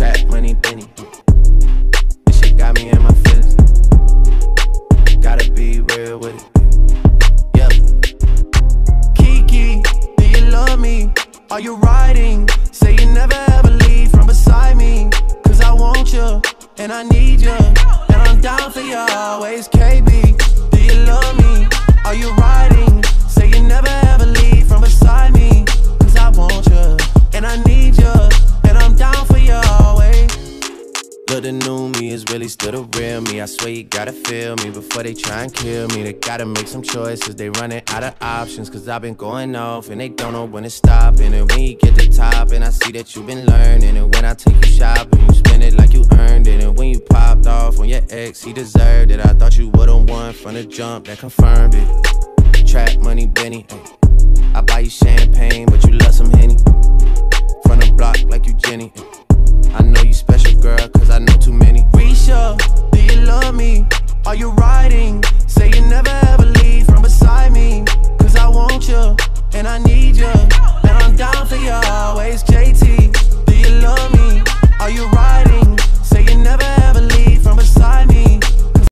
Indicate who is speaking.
Speaker 1: Trap money, Benny. This shit got me in my feelings. Gotta be real with it. Yep. Kiki, do you love me? Are you riding? Say you never ever leave from beside me. Cause I want you, and I need you. And I'm down for you always, KB. Look, the new me is really still the real me. I swear you gotta feel me before they try and kill me. They gotta make some choices, they running out of options. Cause I've been going off and they don't know when to stop. And when you get to top, and I see that you've been learning. And when I take you shopping, you spend it like you earned it. And when you popped off on your ex, he deserved it. I thought you would've won from the jump that confirmed it. Trap money, Benny. ay. I buy you champagne, I need